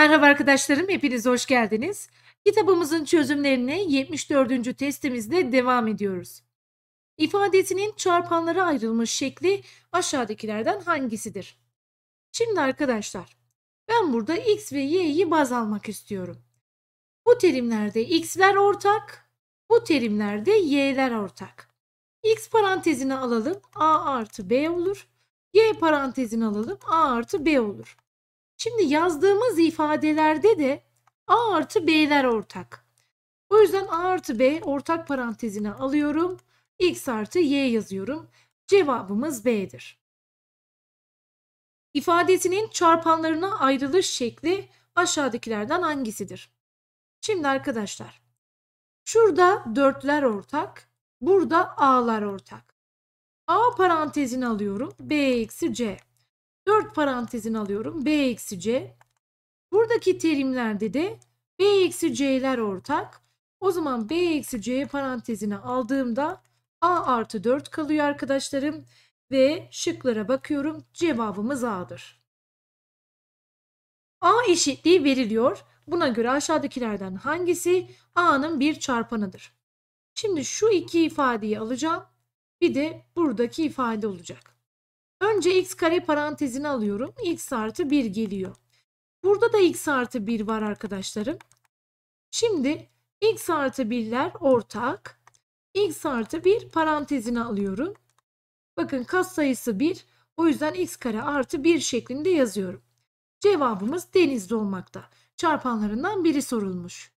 Merhaba arkadaşlarım, hepiniz hoş geldiniz. Kitabımızın çözümlerine 74. testimizde devam ediyoruz. İfadesinin çarpanlara ayrılmış şekli aşağıdakilerden hangisidir? Şimdi arkadaşlar, ben burada x ve y'yi baz almak istiyorum. Bu terimlerde x'ler ortak, bu terimlerde y'ler ortak. x parantezini alalım a artı b olur. y parantezini alalım a artı b olur. Şimdi yazdığımız ifadelerde de A artı B'ler ortak. O yüzden A artı B ortak parantezine alıyorum. X artı Y yazıyorum. Cevabımız B'dir. İfadesinin çarpanlarına ayrılış şekli aşağıdakilerden hangisidir? Şimdi arkadaşlar şurada dörtler ortak, burada A'lar ortak. A parantezini alıyorum. B eksi C. 4 parantezin alıyorum. B eksi C. Buradaki terimlerde de B eksi C'ler ortak. O zaman B eksi C parantezine aldığımda A artı 4 kalıyor arkadaşlarım. Ve şıklara bakıyorum. Cevabımız A'dır. A eşitliği veriliyor. Buna göre aşağıdakilerden hangisi A'nın bir çarpanıdır? Şimdi şu iki ifadeyi alacağım. Bir de buradaki ifade olacak. Önce x kare parantezini alıyorum. x artı 1 geliyor. Burada da x artı 1 var arkadaşlarım. Şimdi x artı 1'ler ortak. x artı 1 parantezini alıyorum. Bakın kat sayısı 1. O yüzden x kare artı 1 şeklinde yazıyorum. Cevabımız denizde olmakta. Çarpanlarından biri sorulmuş.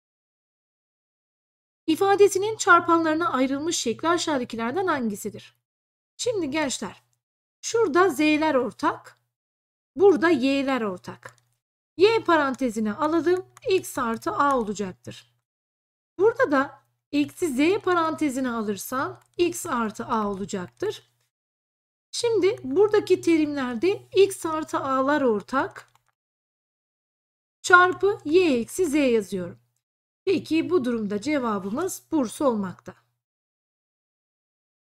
İfadesinin çarpanlarına ayrılmış şekli aşağıdakilerden hangisidir? Şimdi gençler Şurada z'ler ortak. Burada y'ler ortak. Y parantezine alalım. X artı A olacaktır. Burada da eksi Z parantezine alırsan X artı A olacaktır. Şimdi buradaki terimlerde X artı A'lar ortak. Çarpı Y eksi Z yazıyorum. Peki bu durumda cevabımız Bursa olmakta.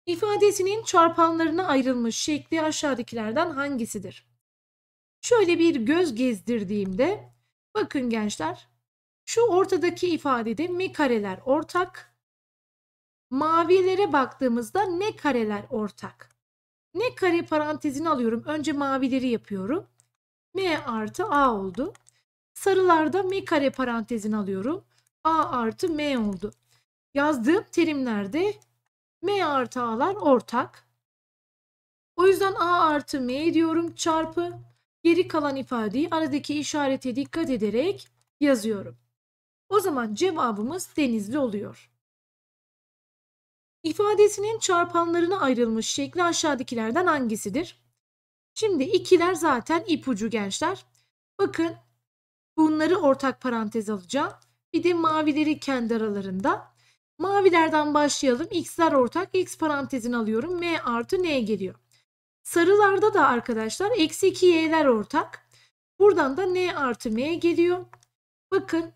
İfadesinin çarpanlarına ayrılmış şekli aşağıdakilerden hangisidir? Şöyle bir göz gezdirdiğimde bakın gençler şu ortadaki ifadede mi kareler ortak. Mavilere baktığımızda ne kareler ortak. Ne kare parantezini alıyorum. Önce mavileri yapıyorum. M artı A oldu. Sarılarda mi kare parantezini alıyorum. A artı M oldu. Yazdığım terimlerde M artı A'lar ortak. O yüzden A artı M diyorum çarpı geri kalan ifadeyi aradaki işarete dikkat ederek yazıyorum. O zaman cevabımız denizli oluyor. İfadesinin çarpanlarına ayrılmış şekli aşağıdakilerden hangisidir? Şimdi ikiler zaten ipucu gençler. Bakın bunları ortak parantez alacağım. Bir de mavileri kendi aralarında. Mavilerden başlayalım. X'ler ortak. X parantezini alıyorum. M artı N geliyor. Sarılarda da arkadaşlar eksi 2 Y'ler ortak. Buradan da N artı M geliyor. Bakın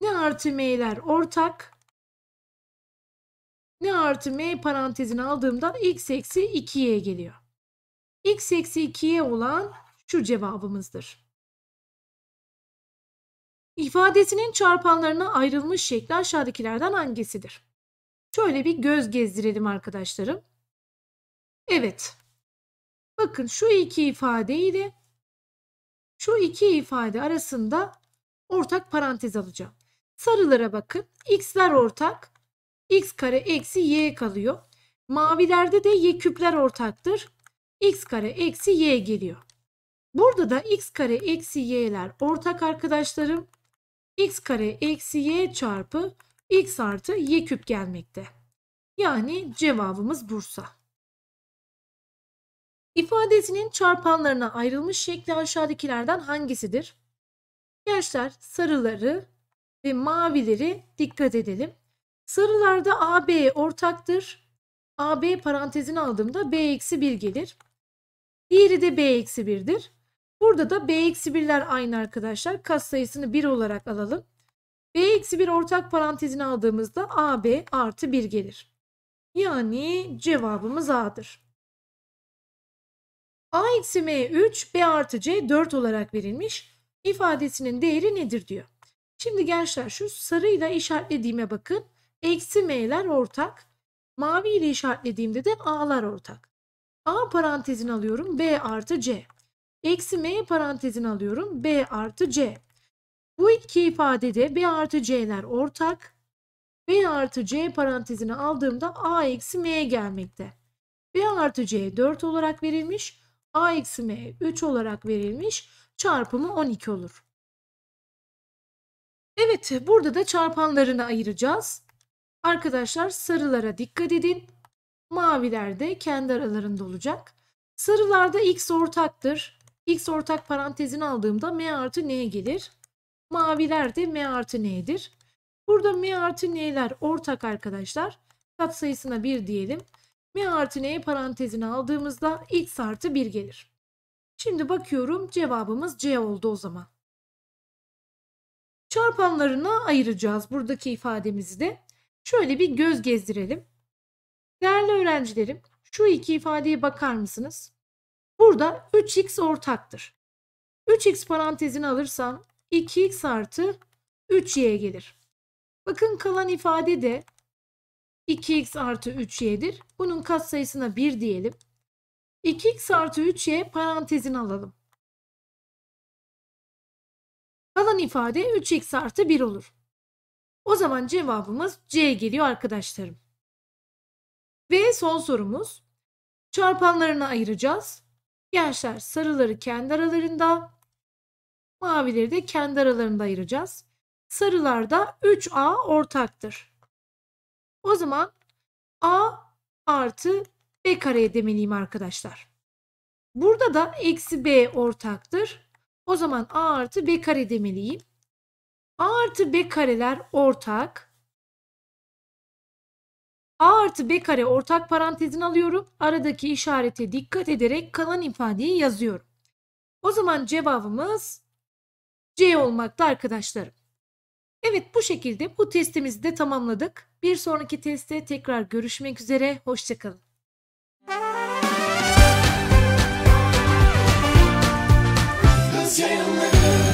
N artı M'ler ortak. N artı M parantezini aldığımda X eksi 2Y geliyor. X eksi 2Y olan şu cevabımızdır. İfadesinin çarpanlarına ayrılmış şekli aşağıdakilerden hangisidir? Şöyle bir göz gezdirelim arkadaşlarım. Evet. Bakın şu iki ifade ile şu iki ifade arasında ortak parantez alacağım. Sarılara bakın. X'ler ortak. X kare eksi Y kalıyor. Mavilerde de Y küpler ortaktır. X kare eksi Y geliyor. Burada da X kare eksi Y'ler ortak arkadaşlarım x kare eksi y çarpı x artı y küp gelmekte. Yani cevabımız Bursa. İfadesinin çarpanlarına ayrılmış şekli aşağıdakilerden hangisidir? Gençler sarıları ve mavileri dikkat edelim. Sarılarda AB ortaktır. AB parantezini aldığımda B eksi 1 gelir. Diğeri de B eksi 1'dir. Burada da b-1'ler aynı arkadaşlar. Kat sayısını 1 olarak alalım. b-1 ortak parantezini aldığımızda ab artı 1 gelir. Yani cevabımız A'dır. A eksi M 3, B artı C 4 olarak verilmiş. ifadesinin değeri nedir diyor. Şimdi gençler şu sarıyla işaretlediğime bakın. Eksi m'ler ortak. Mavi ile işaretlediğimde de a'lar ortak. A parantezini alıyorum b artı c. Eksi m parantezini alıyorum b artı c. Bu iki ifadede b artı c'ler ortak. b artı c parantezini aldığımda a eksi m'ye gelmekte. b artı c 4 olarak verilmiş. a eksi m 3 olarak verilmiş. Çarpımı 12 olur. Evet burada da çarpanlarını ayıracağız. Arkadaşlar sarılara dikkat edin. Maviler de kendi aralarında olacak. Sarılarda x ortaktır. X ortak parantezini aldığımda m artı n gelir. Maviler de m artı n'dir. Burada m artı n'ler ortak arkadaşlar. Kat sayısına 1 diyelim. m artı n parantezini aldığımızda x artı 1 gelir. Şimdi bakıyorum cevabımız C oldu o zaman. Çarpanlarına ayıracağız buradaki ifademizi de. Şöyle bir göz gezdirelim. Değerli öğrencilerim, şu iki ifadeye bakar mısınız? Burada 3x ortaktır. 3x parantezini alırsam 2x artı 3y gelir. Bakın kalan ifade de 2x artı 3y'dir. Bunun katsayısına 1 diyelim. 2x artı 3y parantezini alalım. Kalan ifade 3x artı 1 olur. O zaman cevabımız C geliyor arkadaşlarım. Ve son sorumuz. Çarpanlarını ayıracağız. Gençler sarıları kendi aralarında, mavileri de kendi aralarında ayıracağız. Sarılarda 3A ortaktır. O zaman A artı B kareye demeliyim arkadaşlar. Burada da eksi B ortaktır. O zaman A artı B kare demeliyim. A artı B kareler ortak. A artı B kare ortak parantezin alıyorum. Aradaki işarete dikkat ederek kalan ifadeyi yazıyorum. O zaman cevabımız C olmakta arkadaşlarım. Evet bu şekilde bu testimizi de tamamladık. Bir sonraki testte tekrar görüşmek üzere. Hoşçakalın. Cause you're